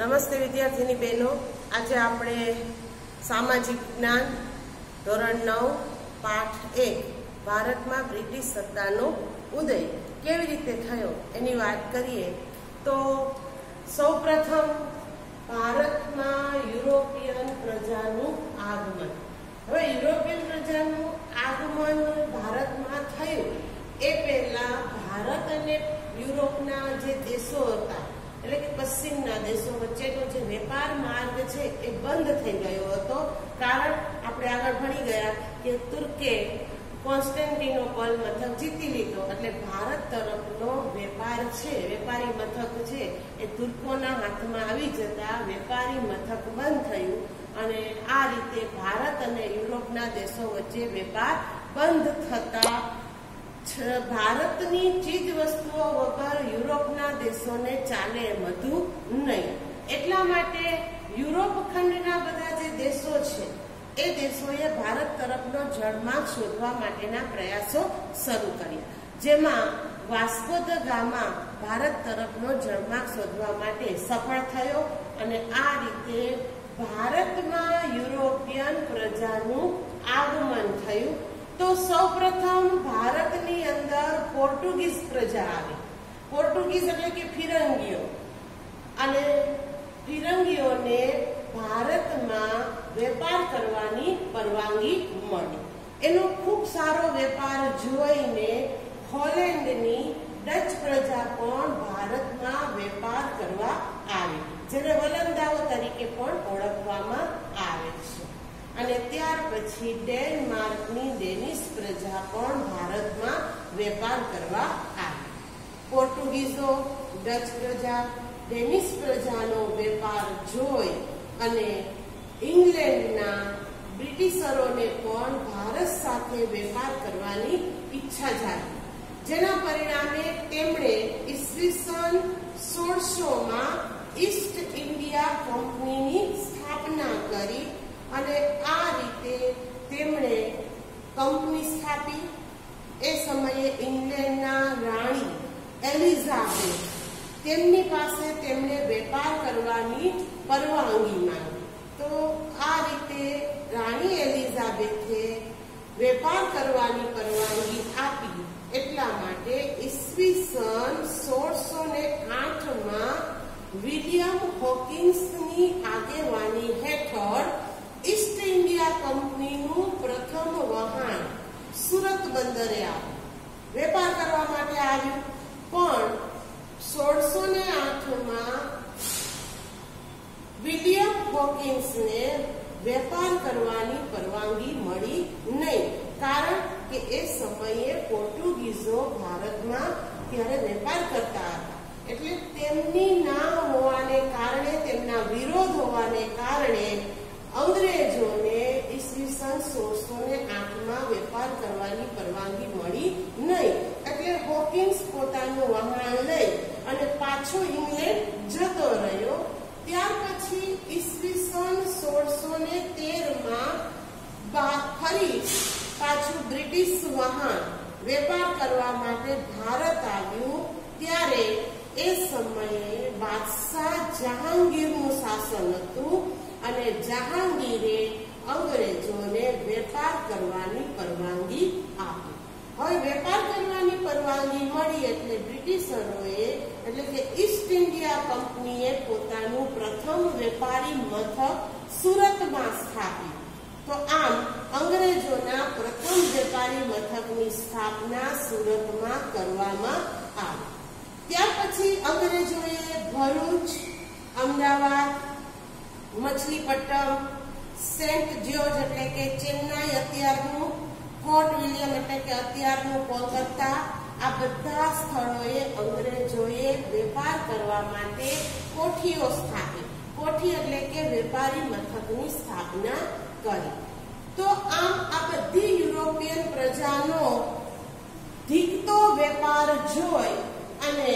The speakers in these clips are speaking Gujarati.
નમસ્તે વિદ્યાર્થીની બહેનો. આજે આપણે સામાજિક જ્ઞાન, ધોરણ નવ, પાઠ એક, ભારતમાં બ્રિટિશ સત્તાનો ઉદય કેવી રીતે થયો એની વાત કરીએ. તો સૌપ્રથમ ભારતમાં યુરોપિયન પ્રજાનું આગમન. હવે યુરોપિયન પ્રજાનું આગમન ભારતમાં થયું એ પહેલા ભારત અને યુરોપના જે દેશો હતા એટલે કે પશ્ચિમના દેશો વચ્ચેનો જે વેપાર માર્ગ છે એ બંધ થઈ ગયો હતો. કારણ આપણે આગળ ભણી ગયા કે તુર્કે કોન્સ્ટેન્ટિનોપલ મથક જીતી લીધો. એટલે ભારત તરફનો વેપાર છે, વેપારી મથક છે, એ તુર્કોના હાથમાં આવી જતા વેપારી મથક બંધ થયું. અને આ રીતે ભારત અને યુરોપના દેશો વચ્ચે વેપાર બંધ થતા ભારતની ચીજ વસ્તુઓ વગર યુરોપના દેશોને ચાલે એમ હતું નહીં. એટલા માટે યુરોપ ખંડના બધા જે દેશો છે, એ દેશોએ ભારત તરફનો જળમાર્ગ શોધવા માટેના પ્રયાસો શરૂ કર્યા. જેમાં વાસ્કો દ ગામા ભારત તરફનો જળમાર્ગ શોધવા માટે સફળ થયો અને આ રીતે ભારતમાં યુરોપિયન પ્રજાનું આગમન થયું. તો સૌપ્રથમ ભારતની અંદર પોર્ટુગીઝ પ્રજા આવી. પોર્ટુગીઝ એટલે કે ફિરંગીઓ. અને ફિરંગીઓને ભારતમાં વેપાર કરવાની પરવાનગી મળી. એનો ખૂબ સારો વેપાર જોઈને હોલેન્ડની ડચ પ્રજા પણ ભારતમાં વેપાર કરવા આવી, જેને વલંદાઓ તરીકે પણ ઓળખવામાં અને ત્યાર પછી ડેનમાર્કની ડેનિશ પ્રજા પણ ભારતમાં વેપાર કરવા આવી. પોર્ટુગીઝો, ડચ પ્રજા, ડેનિશ પ્રજાનો વેપાર જોઈ અને ઇંગ્લેન્ડના બ્રિટિશરોને પણ ભારત સાથે વેપાર કરવાની ઈચ્છા જાગી. જેના પરિણામે તેમણે ઈસવીસન સોળસોમાં ઈસ્ટ ઇન્ડિયા કંપનીની સ્થાપના કરી અને આ રીતે તેમણે કંપની સ્થાપી. એ સમયે ઇંગ્લેન્ડના રાણી એલિઝાબેથ તેમની પાસે તેમણે વેપાર કરવાની પરવાનગી માંગી. તો આ રીતે રાણી એલિઝાબેથે વેપાર કરવાની પરવાનગી આપી. એટલા માટે ઈસવીસન સોળસો ને આઠમાં વિલિયમ હોકિન્સની આગેવાની હેઠળ ઈસ્ટ ઇન્ડિયા કંપનીનું પ્રથમ વહાણ સુરત બંદરે આવ્યું. વેપાર કરવા માટે આવ્યું, પણ સોળસો ને આઠમાં વિલિયમ હોકિન્સને વેપાર કરવાની પરવાનગી મળી નહીં, કારણ કે એ સમયે પોર્ટુગીઝો ભારતમાં ત્યારે વેપાર કરતા હતા. એટલે તેમની ના હોવાને કારણે, તેમના વિરોધ હોવાને કારણે અંગ્રેજોને ઈસવીસન સોળસો ને આઠમાં વેપાર કરવાની પરવાનગી મળી નહીં. એટલે હોકિન્સ પોતાનું વહાણ લઈ અને પાછો ઇંગ્લેન્ડ જતો રહ્યો. ત્યાર પછી ઈસવીસન સોળસો ને તેરમાં ફરી પાછું બ્રિટિશ વહાણ વેપાર કરવા માટે ભારત આવ્યું. ત્યારે એ સમયે બાદશાહ જહાંગીરનું શાસન હતું. અને જહાંગીરે અંગ્રેજોને વેપાર કરવાની પરવાનગી આપી. હવે વેપાર કરવાની પરવાનગી મળી એટલે બ્રિટિશરોએ, એટલે કે ઈસ્ટ ઇન્ડિયા કંપનીએ પોતાનું પ્રથમ વેપારી મથક સુરતમાં સ્થાપ્યું. તો આમ અંગ્રેજોના પ્રથમ વેપારી મથકની સ્થાપના સુરતમાં કરવામાં આવી. ત્યાર પછી અંગ્રેજોએ ભરૂચ, અમદાવાદ મછલીપટ્ટમ સેન્ટ જ્યોર્જ એટલે કે ચેન્નાઈ અત્યારનું, ફોર્ટ વિલિયમ એટલે કે અત્યારનું કોલકાતા, આ બધા સ્થળોએ અંગ્રેજોએ વેપાર કરવા માટે કોઠીઓ સ્થાપી. કોઠી એટલે કે વેપારી મથકની સ્થાપના કરી. તો આમ આ બધી યુરોપિયન પ્રજાનો ધીકતો વેપાર જોઈ અને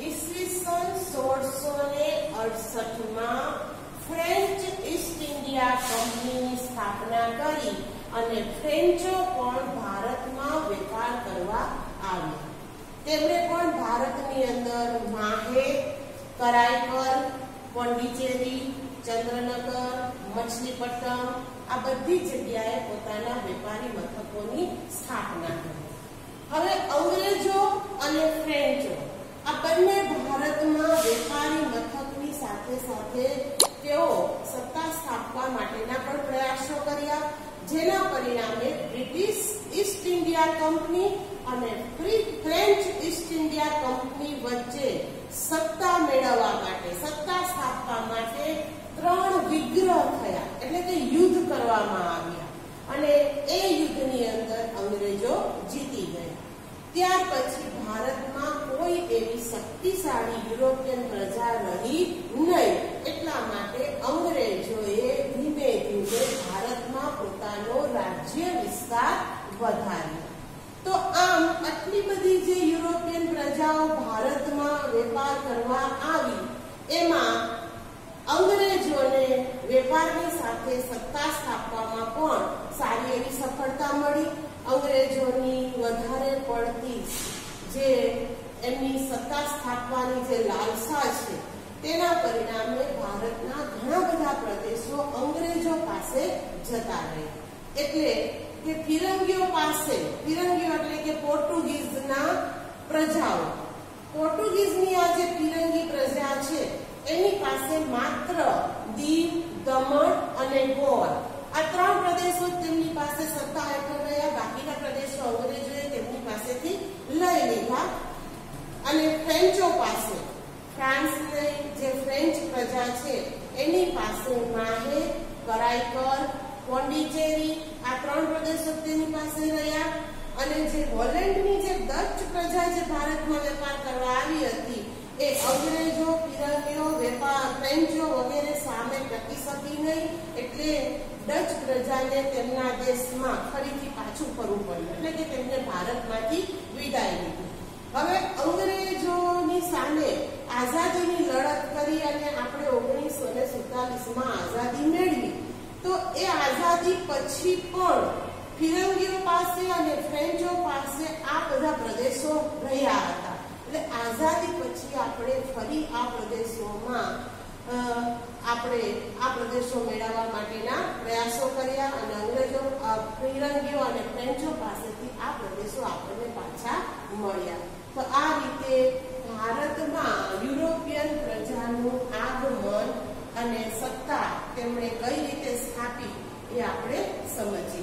ઈસવીસન સોળસો ને અડસઠમાં ફ્રેન્ચ ઈસ્ટ ઇન્ડિયા કંપનીની સ્થાપના કરી અને ફ્રેન્ચો પણ ભારતમાં વેપાર કરવા આવ્યા. તેમણે પણ ભારતની અંદર માહે, કરાઈકર પોંડિચેરી મછલીપટ્ટમ આ બધી જગ્યાએ પોતાના વેપારી મથકોની સ્થાપના કરી. હવે અંગ્રેજો અને ફ્રેન્ચો આ બંને ભારતમાં વેપારી મથકની સાથે સાથે તેઓ સત્તા સ્થાપવા માટેના પણ પ્રયાસો કર્યા જેના પરિણામે બ્રિટિશ ઈસ્ટ ઇન્ડિયા કંપની અને ફ્રેન્ચ ઈસ્ટ ઇન્ડિયા કંપની વચ્ચે સત્તા મેળવવા માટે, સત્તા સ્થાપવા માટે ત્રણ વિગ્રહ થયા, એટલે કે યુદ્ધ કરવામાં આવ્યા. અને એ યુદ્ધની અંદર અંગ્રેજો જીતી ગયા. ત્યાર પછી ભારતમાં કોઈ એવી શક્તિશાળી યુરોપિયન પ્રજા રહી નહીં. એટલા માટે અંગ્રેજોએ ધીમે ધીમે રાજ્ય વિસ્તાર વધાર્યો. તો આમ આટલી બધી જે યુરોપિયન પ્રજાઓ ભારતમાં વેપાર કરવા આવી, એમાં અંગ્રેજોને વેપારની સાથે સત્તા સ્થાપવામાં પણ સારી એવી સફળતા મળી. અંગ્રેજોની વધારે પડતી જે એમની સત્તા સ્થાપવાની જે લાલસા છે, તેના પરિણામે ભારતના ઘણા બધા પ્રદેશો અંગ્રેજો પાસે જતા રહ્યા એટલે કે ફિરંગીઓ પાસે ફિરંગીઓ એટલે કે પોર્ટુગીઝના પ્રજાઓ. પોર્ટુગીઝની આ જે ફિરંગી પ્રજા છે, એની પાસે માત્ર દીવ, દમણ અને ગોવા આ ત્રણ પ્રદેશો તેમની પાસે સત્તા હેઠળ રહ્યા, બાકીના પ્રદેશો અંગ્રેજોએ તેમની પાસેથી લઈ લીધા. અને ફ્રેન્ચો પાસે ફ્રાન્સની જે ફ્રેન્ચ પ્રજા છે, એની પાસે માહે કરાઈકર પોંડિચેરી આ ત્રણ પ્રદેશો તેની પાસે રહ્યા અને જે હોલેન્ડની જે ડચ પ્રજા જે ભારતમાં વેપાર કરવા આવી હતી, એ અંગ્રેજો પિરામીઓ વેપાર, ફ્રેન્ચો વગેરે સામે ટકી શકી નહીં, એટલે ડચ પ્રજાને તેમના દેશમાં ફરીથી પાછું ફરવું પડ્યું, એટલે કે તેમને ભારતમાંથી વિદાય લીધી. હવે અંગ્રેજોની સામે આઝાદીની લડત કરી અને આપણે ઓગણીસો ને સુડતાલીસમાં આઝાદી મેળવી. તો એ આઝાદી પછી પણ ફિરંગીઓ પાસે અને ફ્રેન્ચો પાસે આ બધા પ્રદેશો રહ્યા હતા. એટલે આઝાદી પછી આપણે ફરી આ પ્રદેશોમાં આપણે આ પ્રદેશો મેળવવા માટેના પ્રયાસો કર્યા અને અંગ્રેજો ફિરંગીઓ અને ફ્રેન્ચો પાસેથી આ પ્રદેશો આપણને પાછા મળ્યા. તો આ રીતે ભારતમાં યુરોપિયન પ્રજાનું આગમન અને સત્તા તેમણે કઈ રીતે સ્થાપી એ આપણે સમજ